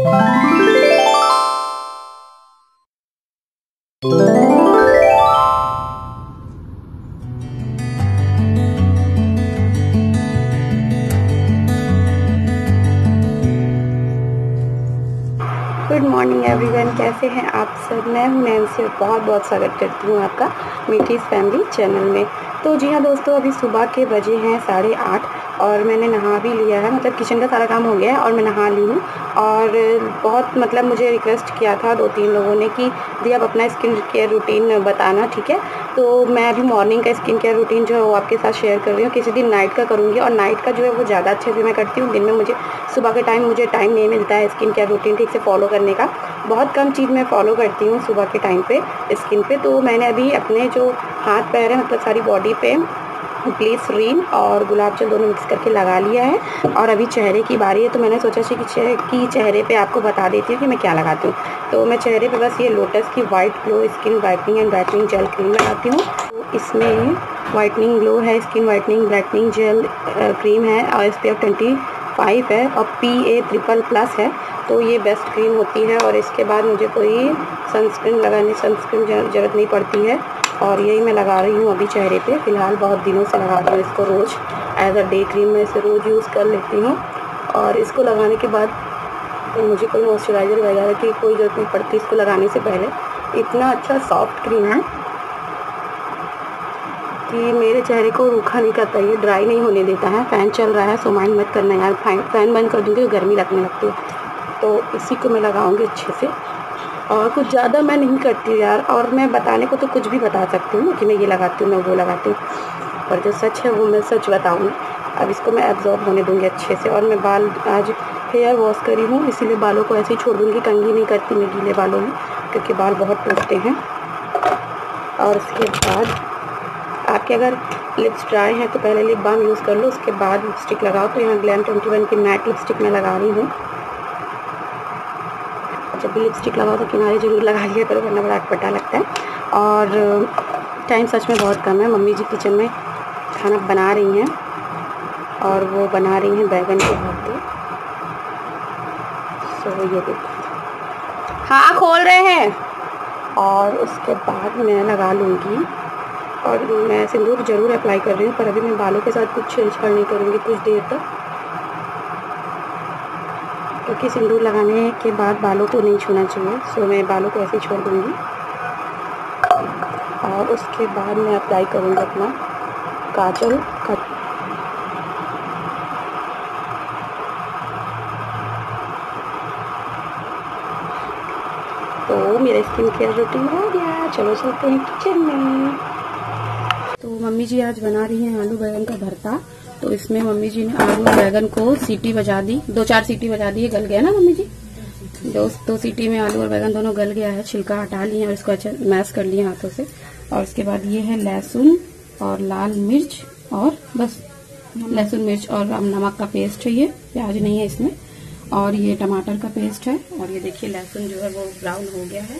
Good morning everyone कैसे हैं आप सब? मैं नैन्सी और बहुत बहुत स्वागत करती हूँ आपका मीठीज फैमिली चैनल में। तो जी हाँ दोस्तों, अभी सुबह के बजे हैं, साढ़े आठ। और मैंने नहा भी लिया है। मतलब किचन का सारा काम हो गया है और मैं नहा ली हूँ। और बहुत मतलब मुझे रिक्वेस्ट किया था दो तीन लोगों ने कि दी आप अपना स्किन केयर रूटीन बताना, ठीक है? तो मैं अभी मॉर्निंग का स्किन केयर रूटीन जो है वो आपके साथ शेयर कर रही हूँ। किसी दिन नाइट का करूँगी और नाइट का जो है वो ज़्यादा अच्छे से मैं करती हूँ। दिन में मुझे, सुबह के टाइम मुझे टाइम नहीं मिलता है स्किन केयर रूटीन ठीक से फॉलो करने का। बहुत कम चीज़ मैं फॉलो करती हूँ सुबह के टाइम पे स्किन पे। तो मैंने अभी अपने जो हाथ पैर हैं मतलब सारी बॉडी पे ग्लिसरीन और गुलाब जल दोनों मिक्स करके लगा लिया है और अभी चेहरे की बारी है। तो मैंने सोचा कि चेहरे की चेहरे पे आपको बता देती हूँ कि मैं क्या लगाती हूँ। तो मैं चेहरे पे बस ये लोटस की white glow skin whitening and brightening gel cream लगाती हूँ। तो इसमें वाइटनिंग ग्लो है skin whitening brightening gel cream है और इस पर ट्वेंटी फाइव है और पी ए ट्रिपल प्लस है। तो ये बेस्ट क्रीम होती है और इसके बाद मुझे कोई सनस्क्रीन लगाने सनस्क्रीन ज़रूरत नहीं पड़ती है। और यही मैं लगा रही हूँ अभी चेहरे पे। फ़िलहाल बहुत दिनों से लगा रही हूँ इसको रोज़। एज अ डे क्रीम मैं इसे रोज़ यूज़ कर लेती हूँ। और इसको लगाने के बाद तो मुझे कोई मॉइस्चराइज़र वगैरह की कोई ज़रूरत नहीं पड़ती इसको लगाने से पहले। इतना अच्छा सॉफ्ट क्रीम है कि मेरे चेहरे को रूखा नहीं करता, ये ड्राई नहीं होने देता है। फ़ैन चल रहा है सो माइंड मत करना यार। फ़ैन बंद कर दूँगी तो गर्मी लगने लगती है। तो इसी को मैं लगाऊँगी अच्छे से। और कुछ ज़्यादा मैं नहीं करती यार, और मैं बताने को तो कुछ भी बता सकती हूँ कि मैं ये लगाती हूँ, मैं वो लगाती हूँ। पर जो सच है वो मैं सच बताऊँ, अब इसको मैं एब्जॉर्ब होने दूँगी अच्छे से। और मैं बाल आज हेयर वॉश करी हूँ, इसीलिए बालों को ऐसे ही छोड़ दूँगी कंगी नहीं करती मैं गीले बालों में, क्योंकि बाल बहुत टूटते हैं। और उसके बाद आपके अगर लिप्स ड्राई हैं तो पहले लिप बाम यूज़ कर लो, उसके बाद लिपस्टिक लगाओ। तो यहाँ ग्लैम ट्वेंटी वन की मैट लिपस्टिक मैं लगा रही हूँ। जब भी लिपस्टिक लगाओ तो किनारे ज़रूर लगा लिया करो, वरना बड़ा अटपटा लगता है। और टाइम सच में बहुत कम है। मम्मी जी किचन में खाना बना रही हैं और वो बना रही हैं बैगन के भरते सो ये देखो। हाँ खोल रहे हैं। और उसके बाद मैं लगा लूँगी। और मैं सिंदूर ज़रूर अप्लाई कर रही हूँ, पर अभी मैं बालों के साथ कुछ छेड़छाड़ नहीं करूँगी कुछ देर तक। क्योंकि सिंदूर लगाने के बाद बालों को नहीं छूना चाहिए। सो मैं बालों को ऐसे छोड़ दूँगी। और उसके बाद मैं अप्लाई करूँगी अपना काजल का तो मेरा स्किन केयर रूटीन हो गया। चलो चलते हैं किचन में। तो मम्मी जी आज बना रही हैं आलू बैगन का भरता। तो इसमें मम्मी जी ने आलू बैगन को सीटी बजा दी। दो चार सीटी बजा दी है गल गया ना मम्मी जी? दो दो सीटी में आलू और बैगन दोनों गल गया है। छिलका हटा लिए और इसको अच्छा मैश कर लिए हाथों से। और उसके बाद ये है लहसुन और लाल मिर्च और बस लहसुन, मिर्च और नमक का पेस्ट है ये। प्याज नहीं है इसमें। और ये टमाटर का पेस्ट है। और ये देखिए लहसुन जो है वो ब्राउन हो गया है।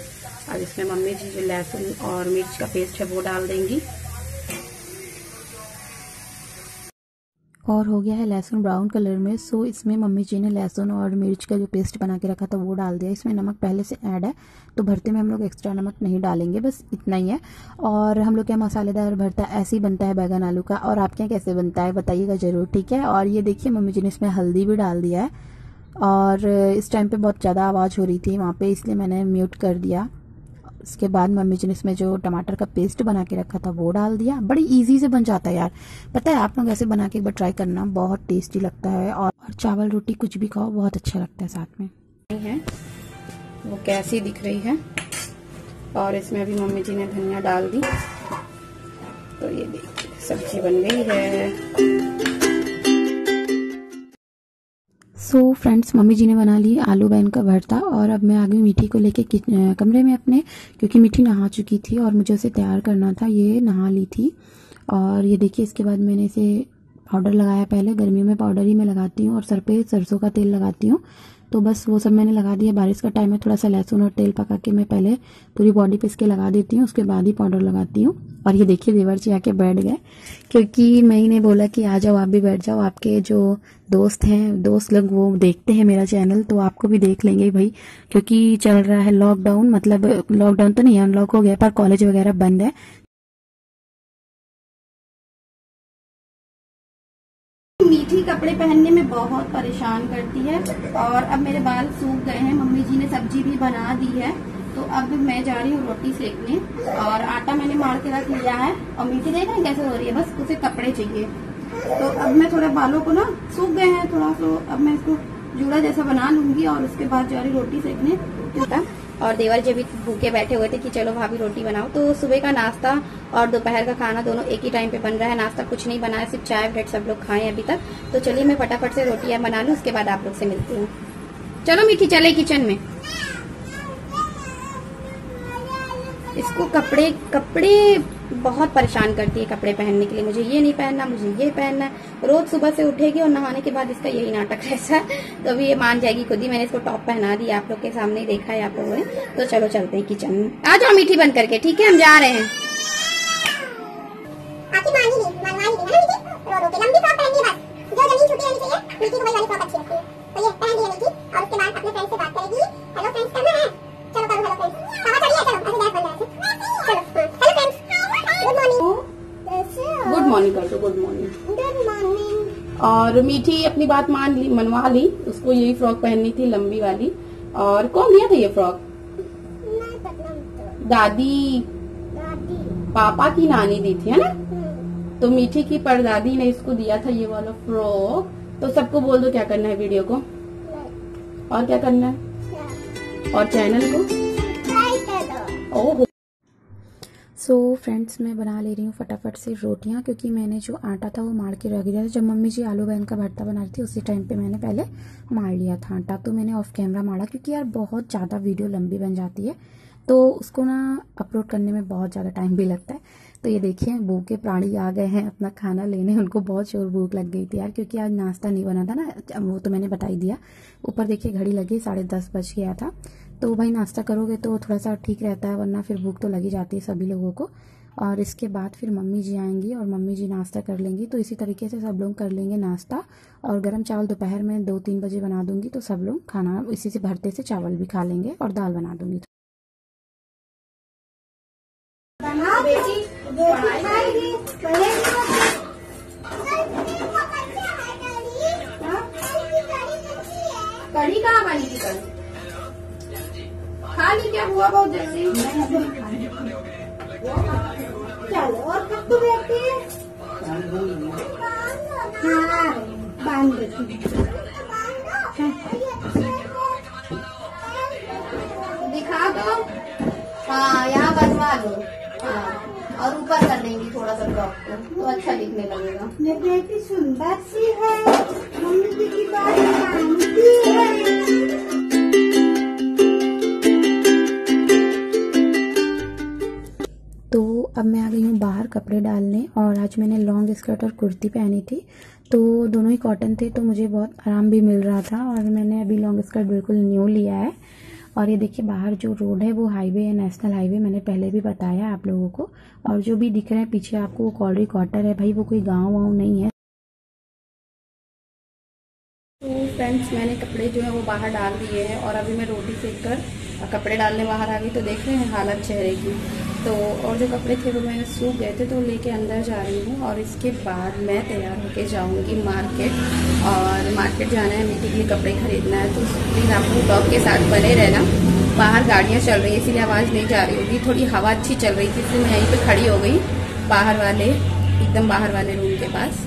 और इसमें मम्मी जी जो लहसुन और मिर्च का पेस्ट है वो डाल देंगी। और हो गया है लहसुन ब्राउन कलर में। सो इसमें मम्मी जी ने लहसुन और मिर्च का जो पेस्ट बना के रखा था, वो डाल दिया। इसमें नमक पहले से ऐड है तो भरते में हम लोग एक्स्ट्रा नमक नहीं डालेंगे, बस इतना ही है। और हम लोग क्या मसालेदार भरता, ऐसे ही बनता है बैगन आलू का। और आपके यहाँ कैसे बनता है, बताइएगा ज़रूर, ठीक है? और ये देखिए, मम्मी जी ने इसमें हल्दी भी डाल दिया है। और इस टाइम पर बहुत ज़्यादा आवाज़ हो रही थी वहाँ पर इसलिए मैंने म्यूट कर दिया। उसके बाद मम्मी जी ने इसमें जो टमाटर का पेस्ट बना के रखा था वो डाल दिया। बड़ी इजी से बन जाता है यार। पता है आप लोग ऐसे बना के एक बार ट्राई करना बहुत टेस्टी लगता है और, चावल रोटी कुछ भी खाओ बहुत अच्छा लगता है साथ में। है। वो कैसी दिख रही है? और इसमें अभी मम्मी जी ने धनिया डाल दी। तो ये देखिए सब्ज़ी बन गई है। So so, friends mummy ji ने बना ली आलू बैन का भरता और अब मैं आ गई मीठी को लेके कमरे में अपने क्योंकि मीठी नहा चुकी थी और मुझे उसे तैयार करना था ये नहा ली थी। और ये देखिए इसके बाद मैंने इसे पाउडर लगाया पहले। गर्मियों में पाउडर ही मैं लगाती हूँ और सर पे सरसों का तेल लगाती हूँ। तो बस वो सब मैंने लगा दिया। बारिश का टाइम है थोड़ा सा लहसुन और तेल पका के मैं पहले पूरी बॉडी पे इसके लगा देती हूँ, उसके बाद ही पाउडर लगाती हूँ। और ये देखिए देवर जी आके बैठ गए, क्योंकि मैं ही ने बोला कि आ जाओ, आप भी बैठ जाओ। आपके जो दोस्त हैं, दोस्त लोग, वो देखते हैं मेरा चैनल तो आपको भी देख लेंगे भाई, क्योंकि चल रहा है लॉकडाउन मतलब लॉकडाउन तो नहीं अनलॉक हो गया, पर कॉलेज वगैरह बंद है। मीठी कपड़े पहनने में बहुत परेशान करती है और अब मेरे बाल सूख गए हैं। मम्मी जी ने सब्ज़ी भी बना दी है। तो अब मैं जा रही हूँ रोटी सेकने और आटा मैंने मार के रख लिया है। और मीठी देख रहे कैसे हो रही है? बस उसे कपड़े चाहिए। तो अब मैं थोड़ा बालों को ना सूख गए हैं, थोड़ा सा अब मैं इसको जूड़ा जैसा बना लूँगी और उसके बाद जा रही रोटी सेकने। और देवर जब भी भूखे बैठे हुए थे कि चलो भाभी रोटी बनाओ। तो सुबह का नाश्ता और दोपहर का खाना दोनों एक ही टाइम पे बन रहा है। नाश्ता कुछ नहीं बना है, सिर्फ़ चाय ब्रेड सब लोग खाए अभी तक। तो चलिए मैं फटाफट से रोटियाँ बना लूँ, उसके बाद आप लोग से मिलती हूँ। चलो मीठी, चले किचन में। इसको कपड़े कपड़े बहुत परेशान करती है कपड़े पहनने के लिए। मुझे ये नहीं पहनना, मुझे ये पहनना है। रोज सुबह से उठेगी और नहाने के बाद इसका यही नाटक रहता है। तो अभी ये मान जाएगी, खुद ही मैंने इसको टॉप पहना दिया, आप लोग के सामने देखा है आप लोगों ने। तो चलो चलते हैं किचन में। आ जाओ, मीठी बंद करके, ठीक है? हम जा रहे हैं। और मीठी अपनी बात मान ली मनवा ली उसको यही फ्रॉक पहननी थी लंबी वाली। और कौन दिया था ये फ्रॉक? दादी। पापा की नानी दी थी है ना। तो मीठी की परदादी ने इसको दिया था ये वाला फ्रॉक। तो सबको बोल दो क्या करना है वीडियो को। और क्या करना है? और चैनल को? ओह। सो so, फ्रेंड्स मैं बना ले रही हूँ फटाफट से रोटियाँ क्योंकि मैंने जो आटा था वो मार के रख दिया था। जब मम्मी जी आलू बैंगन का भरता बना रही थी उसी टाइम पे मैंने पहले मार लिया था आटा। तो मैंने ऑफ़ कैमरा मारा क्योंकि यार बहुत ज़्यादा वीडियो लंबी बन जाती है। तो उसको ना अपलोड करने में बहुत ज़्यादा टाइम भी लगता है। तो ये देखिए भूखे प्राणी आ गए हैं अपना खाना लेने। उनको बहुत शोर भूख लग गई थी यार क्योंकि आज नाश्ता नहीं बना था ना वो तो मैंने बता ही दिया। ऊपर देखिए घड़ी लगी साढ़े दस बज गया था। तो भाई नाश्ता करोगे तो थोड़ा सा ठीक रहता है, वरना फिर भूख तो लगी जाती है सभी लोगों को। और इसके बाद फिर मम्मी जी आएँगी और मम्मी जी नाश्ता कर लेंगी। तो इसी तरीके से सब लोग कर लेंगे नाश्ता। और गर्म चावल दोपहर में दो तीन बजे बना दूँगी तो सब लोग खाना इसी से भरते से चावल भी खा लेंगे और दाल बना दूँगी। कढ़ी कहाँ बनी थी कल? खा ली क्या हुआ बहुत जल्दी? चलो, और कब तो बैठते हैं? दिखा दो। हाँ यहाँ बनवा दो। हाँ और ऊपर कर देंगे थोड़ा सा टॉप को तो अच्छा दिखने लगेगा। बेटी सुंदर सी है। मम्मी की बात मानती है। अब मैं आ गई हूँ बाहर कपड़े डालने और आज मैंने लॉन्ग स्कर्ट और कुर्ती पहनी थी। तो दोनों ही कॉटन थे तो मुझे बहुत आराम भी मिल रहा था और मैंने अभी लॉन्ग स्कर्ट बिल्कुल न्यू लिया है। और ये देखिए, बाहर जो रोड है वो हाईवे है, नेशनल हाईवे, मैंने पहले भी बताया आप लोगों को। और जो भी दिख रहे हैं पीछे आपको, वो कॉलरी क्वार्टर है भाई, वो कोई गाँव वाँव नहीं है। तो फ्रेंड्स मैंने कपड़े जो है वो बाहर डाल दिए हैं और अभी मैं रोटी सेक कर कपड़े डालने बाहर आ गई। तो देख रहे हैं हालत चेहरे की। तो और जो कपड़े थे वो मैंने सूख गए थे तो लेके अंदर जा रही हूँ और इसके बाद मैं तैयार होके जाऊँगी मार्केट और मार्केट जाना है के लिए कपड़े खरीदना है। तो प्लीज़ आपको ब्लॉग के साथ बने रहना। बाहर गाड़ियाँ चल रही है, इसीलिए आवाज़ नहीं जा रही होगी। थोड़ी हवा अच्छी चल रही थी, इसलिए मैं यहीं पर खड़ी हो गई, बाहर वाले, एकदम बाहर वाले रूम के पास।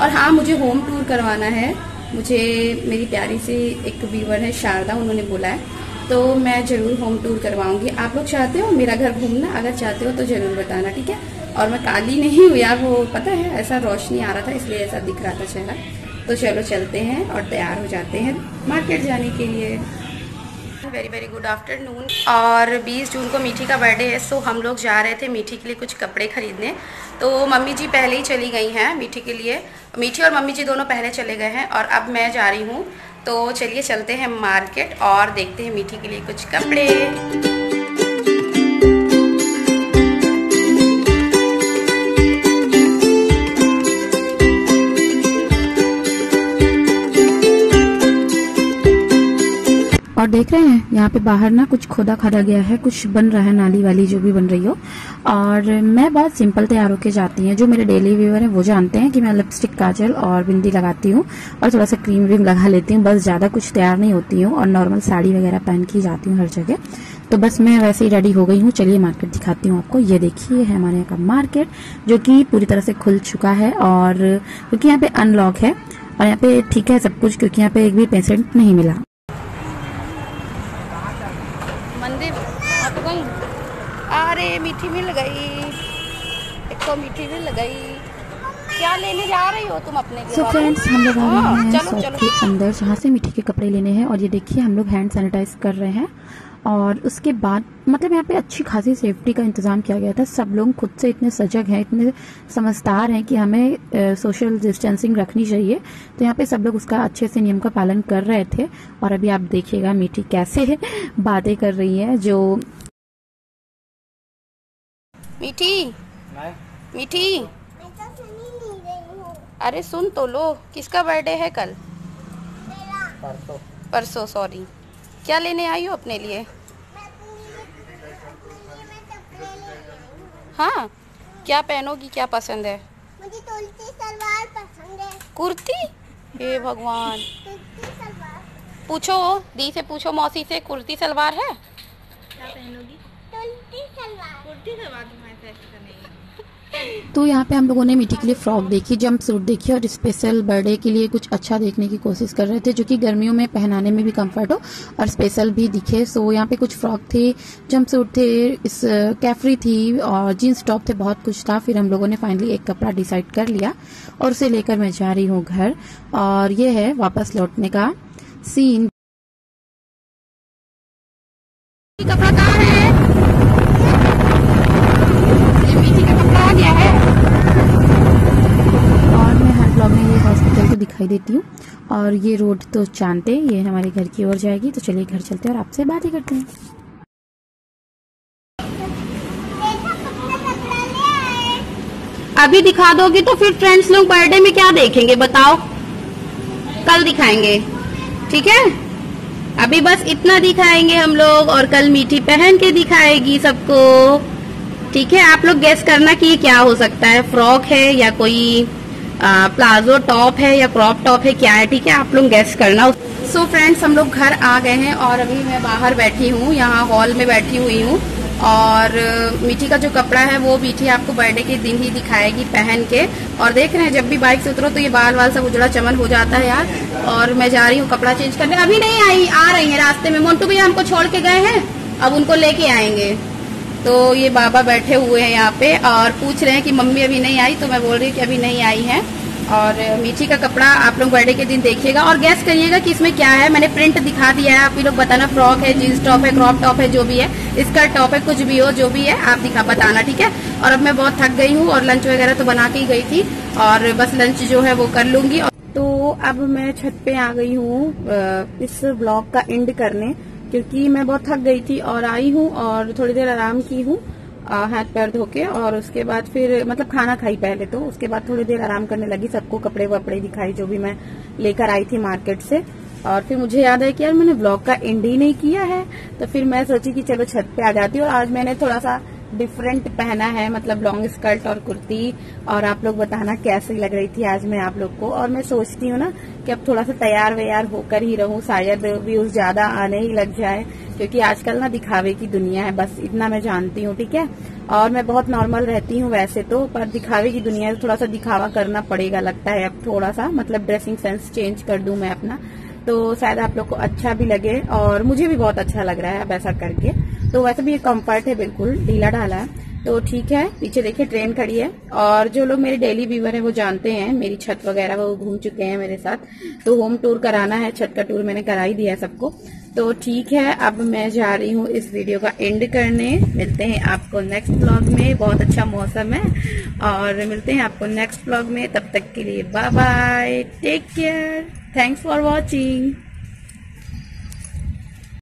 और हाँ मुझे होम टूर करवाना है। मुझे, मेरी प्यारी सी एक व्यूवर है, शारदा, उन्होंने बोला है। तो मैं ज़रूर होम टूर करवाऊँगी। आप लोग चाहते हो मेरा घर घूमना? अगर चाहते हो तो ज़रूर बताना, ठीक है? और मैं काली नहीं हुई यार, वो पता है, ऐसा रोशनी आ रहा था, इसलिए ऐसा दिख रहा था चेहरा। तो चलो चलते हैं और तैयार हो जाते हैं मार्केट जाने के लिए। वेरी वेरी गुड आफ्टरनून और 20 जून को मीठी का बर्थडे है सो हम लोग जा रहे थे मीठी के लिए कुछ कपड़े खरीदने। तो मम्मी जी पहले ही चली गई हैं मीठी के लिए। मीठी और मम्मी जी दोनों पहले चले गए हैं और अब मैं जा रही हूँ तो चलिए चलते हैं मार्केट और देखते हैं मीठी के लिए कुछ कपड़े। और देख रहे हैं, यहाँ पे बाहर ना कुछ खोदा खादा गया है, कुछ बन रहा है नाली वाली जो भी बन रही हो। और मैं बहुत सिंपल तैयार होके जाती हैं, जो मेरे डेली व्यूअर हैं वो जानते हैं कि मैं लिपस्टिक काजल और बिंदी लगाती हूँ और थोड़ा सा क्रीम व्रीम लगा लेती हूँ, बस ज़्यादा कुछ तैयार नहीं होती हूँ और नॉर्मल साड़ी वगैरह पहन के जाती हूँ हर जगह। तो बस मैं वैसे ही रेडी हो गई हूँ, चलिए मार्केट दिखाती हूँ आपको। ये देखिए, है हमारे यहाँ का मार्केट जो कि पूरी तरह से खुल चुका है और क्योंकि यहाँ पे अनलॉक है और यहाँ पे ठीक है सब कुछ, क्योंकि यहाँ पे एक भी पेशेंट नहीं मिला। अरे मीठी मिल गई एक तो मीठी मिल गई क्या लेने जा रही हो तुम अपने सो फ्रेंड्स हम लोग आ रहे हाँ, हैं शॉप के अंदर जहाँ से मीठी के कपड़े लेने हैं। और ये देखिए हम लोग हैंड सैनिटाइज कर रहे हैं। और उसके बाद मतलब यहाँ पे अच्छी खासी सेफ्टी का इंतज़ाम किया गया था। सब लोग खुद से इतने सजग हैं इतने समझदार हैं कि हमें सोशल डिस्टेंसिंग रखनी चाहिए। तो यहाँ पे सब लोग उसका अच्छे से नियम का पालन कर रहे थे। और अभी आप देखिएगा मीठी कैसे बातें कर रही है जो मीठी। मीठी। अरे सुन तो लो किसका बर्थडे है कल? परसों। परसों सॉरी क्या लेने आई हो अपने लिए? हाँ। क्या पहनोगी क्या पसंद है? मुझे कुर्ती सलवार पसंद है। कुर्ती? हे भगवान। पूछो दी से पूछो मौसी से कुर्ती सलवार है? क्या पहनोगी? सलवार। तो यहाँ पे हम लोगों ने मिट्टी के लिए फ्रॉक देखी जंप सूट देखी और स्पेशल बर्थडे के लिए कुछ अच्छा देखने की कोशिश कर रहे थे जो कि गर्मियों में पहनाने में भी कंफर्ट हो और स्पेशल भी दिखे। सो यहाँ पे कुछ फ्रॉक थे जंप सूट थे इस कैफरी थी और जीन्स टॉप थे बहुत कुछ था। फिर हम लोगों ने फाइनली एक कपड़ा डिसाइड कर लिया और उसे लेकर मैं जा रही हूँ घर। और ये है वापस लौटने का सीन कपड़ा कहाँ है? है और मैं हर ब्लॉग में ये हॉस्पिटल को दिखाई देती हूँ। और ये रोड तो जानते ये हमारे घर की ओर जाएगी। तो चलिए घर चलते हैं और आपसे बात ही करते हैं। अभी दिखा दोगे तो फिर फ्रेंड्स लोग बर्थडे में क्या देखेंगे, बताओ। कल दिखाएँगे। ठीक है? अभी बस इतना दिखाएँगे हम लोग और कल मीठी पहन के दिखाएगी सबको। ठीक है आप लोग गैस करना कि ये क्या हो सकता है। फ्रॉक है या कोई आ, प्लाजो टॉप है या क्रॉप टॉप है क्या है? ठीक है आप लोग गैस करना। सो so फ्रेंड्स हम लोग घर आ गए हैं और अभी मैं बाहर बैठी हूँ यहाँ हॉल में बैठी हुई हूँ। और मीठी का जो कपड़ा है वो मीठी आपको बर्थडे के दिन ही दिखाएगी पहन के। और देख रहे हैं जब भी बाइक से उतरो तो ये बाल वाल सब उजड़ा चमन हो जाता है यार। और मैं जा रही हूँ कपड़ा चेंज करने। अभी नहीं आई आ रही है रास्ते में। मोन्टू भैया हमको छोड़ के गए हैं अब उनको लेके आएँगे। तो ये बाबा बैठे हुए हैं यहाँ पे और पूछ रहे हैं कि मम्मी अभी नहीं आई तो मैं बोल रही हूँ कि अभी नहीं आई है। और मीठी का कपड़ा आप लोग बर्थडे के दिन देखिएगा और गैस करिएगा कि इसमें क्या है। मैंने प्रिंट दिखा दिया है, आप लोग बताना फ्रॉक है जीन्स टॉप है क्रॉप टॉप है, जो भी है। इसका टॉप है, कुछ भी हो, जो भी है, आप दिखा, बताना, ठीक है? और अब मैं बहुत थक गई हूँ और लंच वगैरह तो बना के ही गई थी और बस लंच जो है वो कर लूँगी। तो अब मैं छत पे आ गई हूँ इस ब्लॉग का एंड करने। क्योंकि मैं बहुत थक गई थी और आई हूँ और थोड़ी देर आराम की हूँ हाथ पैर धो के और उसके बाद फिर मतलब खाना खाई पहले तो उसके बाद थोड़ी देर आराम करने लगी, सबको कपड़े वपड़े दिखाई जो भी मैं लेकर आई थी मार्केट से। और फिर मुझे याद है कि यार मैंने ब्लॉग का एंड ही नहीं किया है तो फिर मैं सोची कि चलो छत पे आ जाती हूँ और आज मैंने थोड़ा सा डिफरेंट पहना है मतलब लॉन्ग स्कर्ट और कुर्ती, और आप लोग बताना कैसी लग रही थी आज मैं आप लोग को। और मैं सोचती हूँ ना कि अब थोड़ा सा तैयार व्यार होकर ही रहूँ, शायद व्यूज़ ज़्यादा आने ही लग जाए, क्योंकि आजकल ना दिखावे की दुनिया है, बस इतना मैं जानती हूँ, ठीक है? और मैं बहुत नॉर्मल रहती हूँ वैसे तो पर दिखावे की दुनिया है थोड़ा सा दिखावा करना पड़ेगा, लगता है अब थोड़ा सा मतलब ड्रेसिंग सेंस चेंज कर दू मैं अपना। तो शायद आप लोग को अच्छा भी लगे, और मुझे भी बहुत अच्छा लग रहा है अब ऐसा करके। तो वैसे भी ये कंफर्ट है बिल्कुल, ढीला ढाला है। तो ठीक है, पीछे देखिए ट्रेन खड़ी है। और जो लोग मेरे डेली व्यूवर है, वो जानते हैं, मेरी छत वगैरह वो घूम चुके हैं मेरे साथ। तो होम टूर कराना है, छत का टूर मैंने करा ही दिया सबको। तो ठीक है, अब मैं जा रही हूँ इस वीडियो का एंड करने। मिलते हैं आपको नेक्स्ट ब्लॉग में। बहुत अच्छा मौसम है। और मिलते हैं आपको नेक्स्ट ब्लॉग में। तब तक के लिए bye bye take care thanks for watching